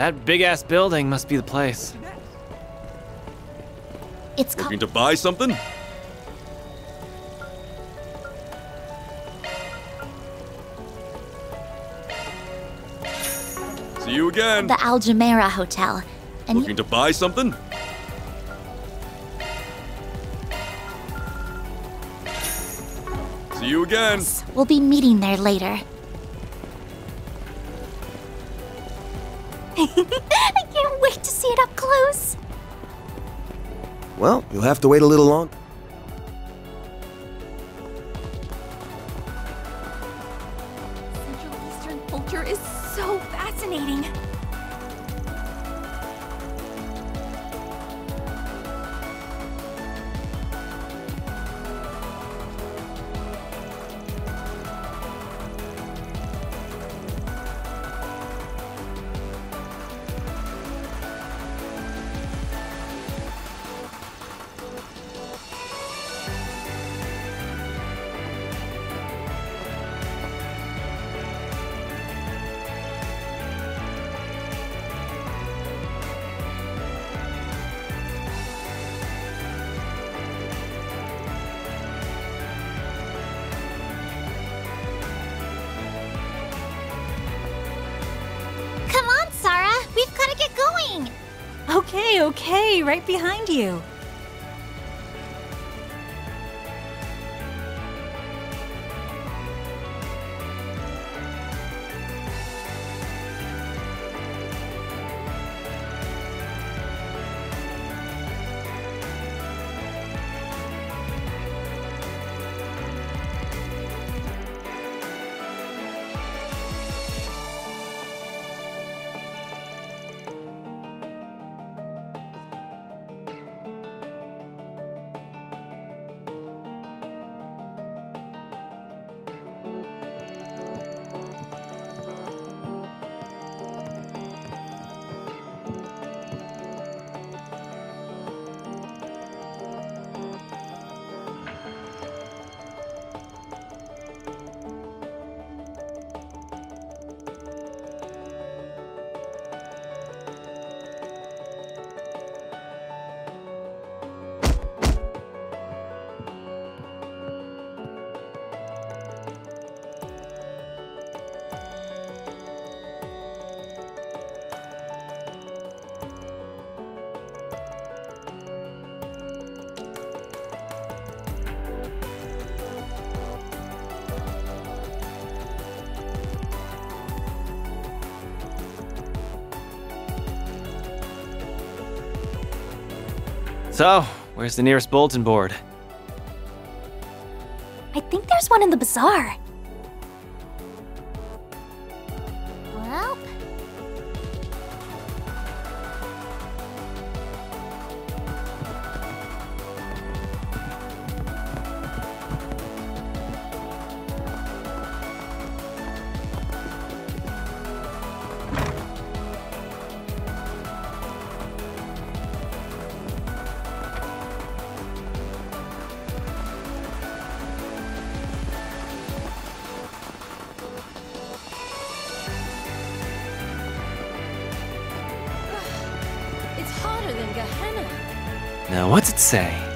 That big ass building must be the place. It's Looking to buy something? See you again. The Al Jumeirah Hotel. And you, Looking to buy something? See you again. we'll be meeting there later. I can't wait to see it up close. Well, you'll have to wait a little longer. Okay, right behind you. So, where's the nearest bulletin board? I think there's one in the bazaar. What's it say?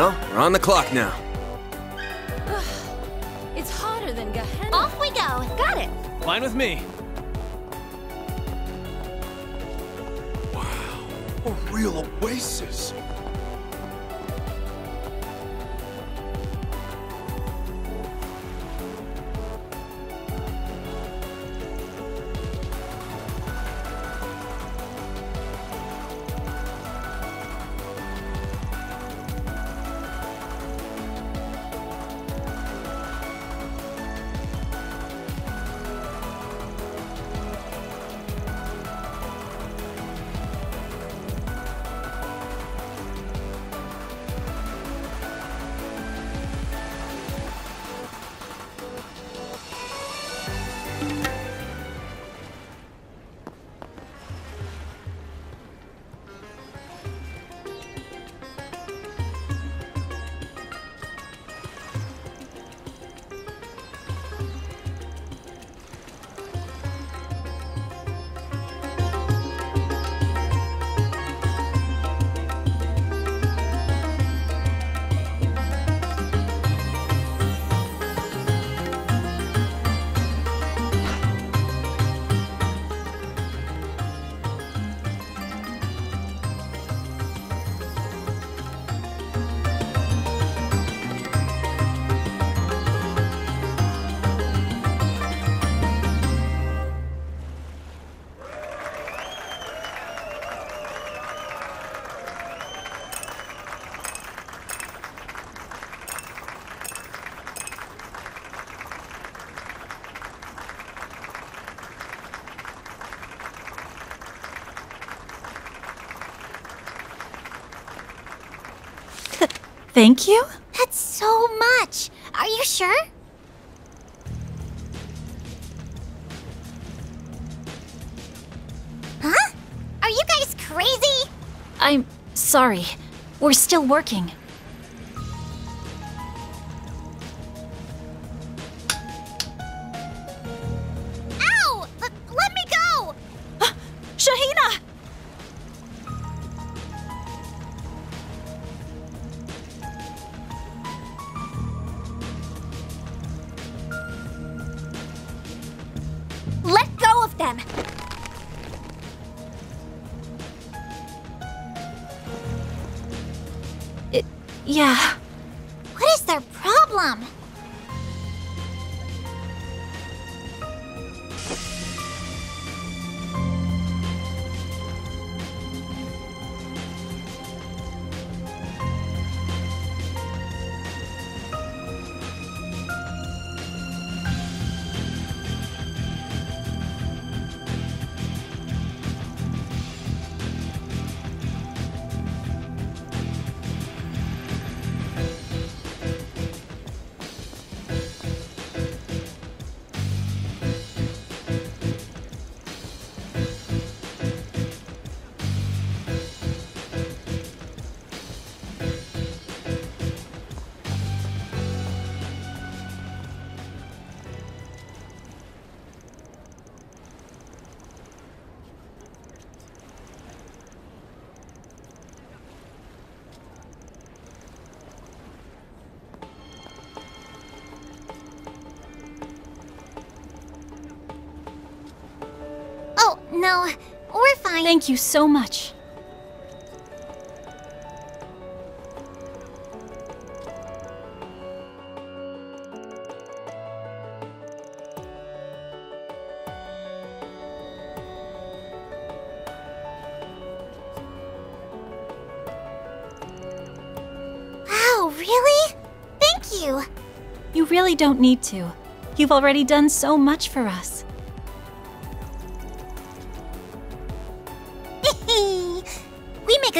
Well, we're on the clock now. It's hotter than Gehenna. Off we go. Got it. Fine with me. Wow, a real oasis. Thank you? That's so much. Are you sure? Huh? Are you guys crazy? I'm sorry. We're still working. Them! It, yeah. No. We're fine. Thank you so much. Wow, really? Thank you. You really don't need to. You've already done so much for us.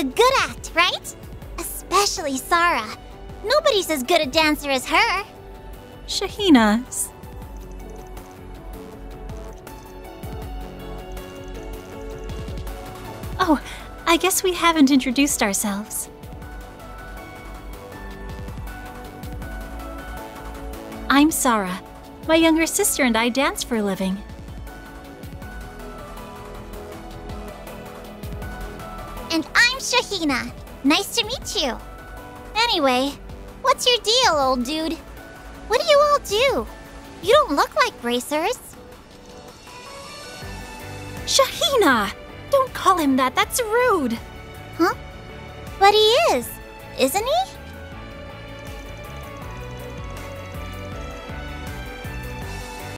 A good act, right? Especially Sarah. Nobody's as good a dancer as her. Shahina. s- Oh, I guess we haven't introduced ourselves. I'm Sarah. My younger sister and I dance for a living. Shahina. Nice to meet you. Anyway, what's your deal, old dude? What do you all do? You don't look like racers. Shahina! Don't call him that, that's rude. Huh? But he is, isn't he?